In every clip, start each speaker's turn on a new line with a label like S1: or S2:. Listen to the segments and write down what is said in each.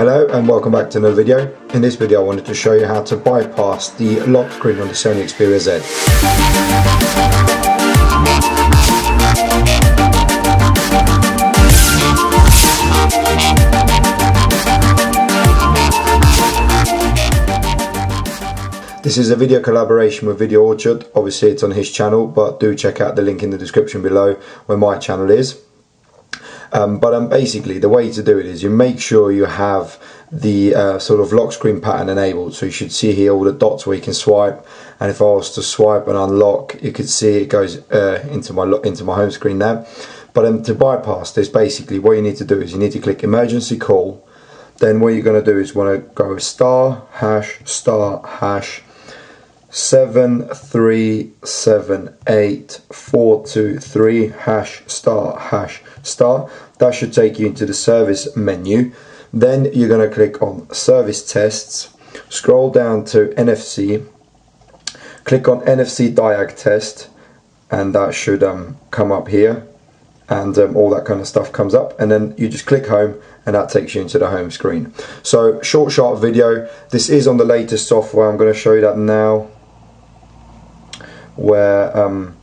S1: Hello and welcome back to another video. In this video I wanted to show you how to bypass the lock screen on the Sony Xperia Z. This is a video collaboration with Video Orchard. Obviously it's on his channel, but do check out the link in the description below where my channel is. Um, but um, basically, the way to do it is you make sure you have the uh, sort of lock screen pattern enabled. So you should see here all the dots where you can swipe. And if I was to swipe and unlock, you could see it goes uh, into my into my home screen there. But um, to bypass this, basically, what you need to do is you need to click emergency call. Then what you're going to do is want to go star hash star hash seven three seven eight four two three hash star hash star. That should take you into the service menu. Then you're going to click on service tests. Scroll down to NFC click on NFC diag test and that should um, come up here and um, all that kind of stuff comes up. And then you just click home and that takes you into the home screen. So short sharp video. This is on the latest software. I'm going to show you that now where um,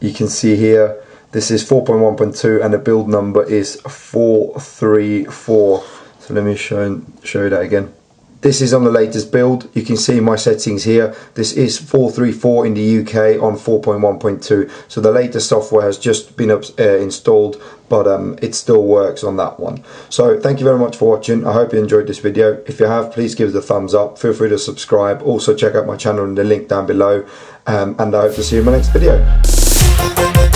S1: you can see here this is 4.1.2 and the build number is 434 so let me show, show you that again this is on the latest build. You can see my settings here. This is 434 in the UK on 4.1.2 so the latest software has just been uh, installed but um, it still works on that one. So thank you very much for watching. I hope you enjoyed this video. If you have please give it a thumbs up. Feel free to subscribe. Also check out my channel in the link down below. Um, and I hope to see you in my next video